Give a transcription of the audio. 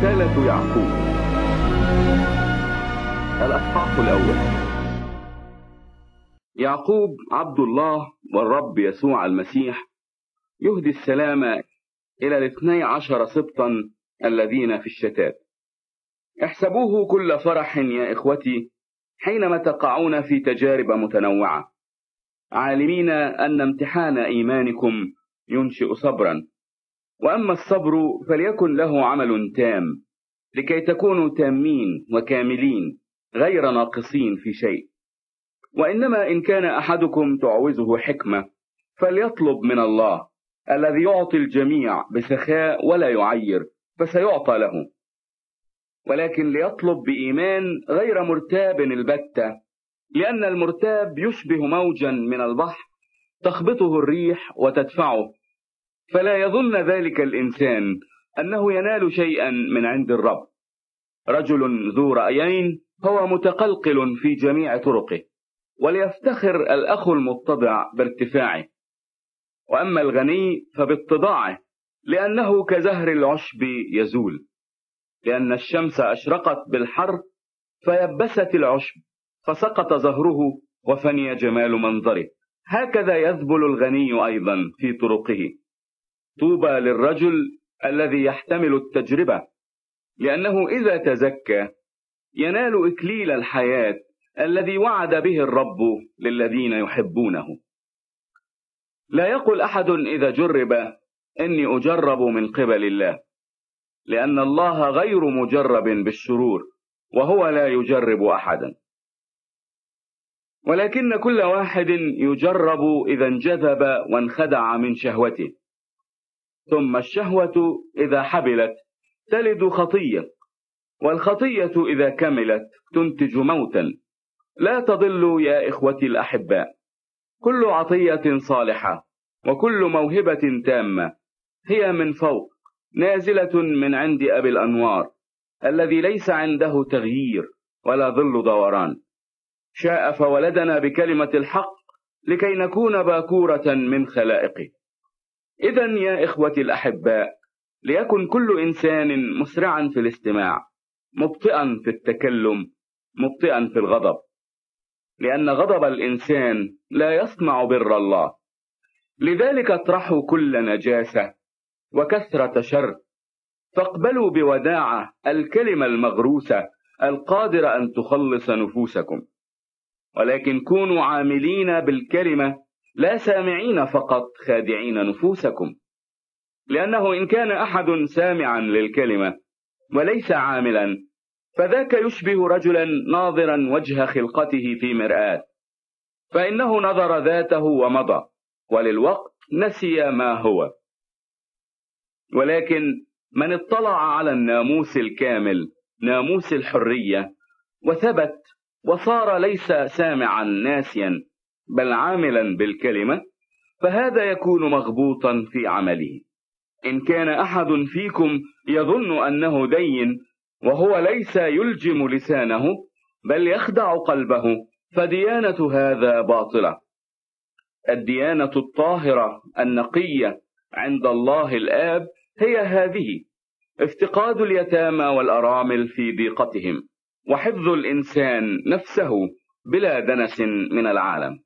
رسالة يعقوب. الأصحاح الأول. يعقوب عبد الله والرب يسوع المسيح يهدي السلام إلى الاثني عشر سبطا الذين في الشتات. احسبوه كل فرح يا إخوتي حينما تقعون في تجارب متنوعة. عالمين أن امتحان إيمانكم ينشئ صبرا. وأما الصبر فليكن له عمل تام لكي تكونوا تامين وكاملين غير ناقصين في شيء. وإنما إن كان أحدكم تعوزه حكمة فليطلب من الله الذي يعطي الجميع بسخاء ولا يعير فسيعطى له. ولكن ليطلب بإيمان غير مرتاب البتة لأن المرتاب يشبه موجا من البحر تخبطه الريح وتدفعه. فلا يظن ذلك الإنسان أنه ينال شيئا من عند الرب. رجل ذو رأيين هو متقلقل في جميع طرقه وليفتخر الأخ المتضع بارتفاعه. وأما الغني فباتضاعه لأنه كزهر العشب يزول. لأن الشمس أشرقت بالحر فيبست العشب فسقط زهره وفني جمال منظره. هكذا يذبل الغني أيضا في طرقه. طوبى للرجل الذي يحتمل التجربة لأنه إذا تزكى ينال إكليل الحياة الذي وعد به الرب للذين يحبونه. لا يقل أحد إذا جرب إني أجرب من قبل الله لأن الله غير مجرب بالشرور وهو لا يجرب أحدا. ولكن كل واحد يجرب إذا انجذب وانخدع من شهوته. ثم الشهوة إذا حبلت تلد خطية والخطية إذا كملت تنتج موتا. لا تضلوا يا إخوتي الأحباء كل عطية صالحة وكل موهبة تامة هي من فوق نازلة من عند أبي الأنوار الذي ليس عنده تغيير ولا ظل دوران. شاء فولدنا بكلمة الحق لكي نكون باكورة من خلائقه. إذا يا إخوتي الأحباء ليكن كل إنسان مسرعا في الاستماع مبطئا في التكلم مبطئا في الغضب. لأن غضب الإنسان لا يصنع بر الله. لذلك اطرحوا كل نجاسة وكثرة شر. فاقبلوا بوداعة الكلمة المغروسة القادرة أن تخلص نفوسكم. ولكن كونوا عاملين بالكلمة لا سامعين فقط خادعين نفوسكم لأنه إن كان أحد سامعا للكلمة وليس عاملا فذاك يشبه رجلا ناظرا وجه خلقته في مرآة فإنه نظر ذاته ومضى وللوقت نسي ما هو. ولكن من اطلع على الناموس الكامل ناموس الحرية وثبت وصار ليس سامعا ناسيا بل عاملا بالكلمة فهذا يكون مغبوطا في عمله. إن كان أحد فيكم يظن أنه دين وهو ليس يلجم لسانه بل يخدع قلبه فديانة هذا باطلة. الديانة الطاهرة النقية عند الله الآب هي هذه افتقاد اليتامى والأرامل في ضيقتهم وحفظ الإنسان نفسه بلا دنس من العالم.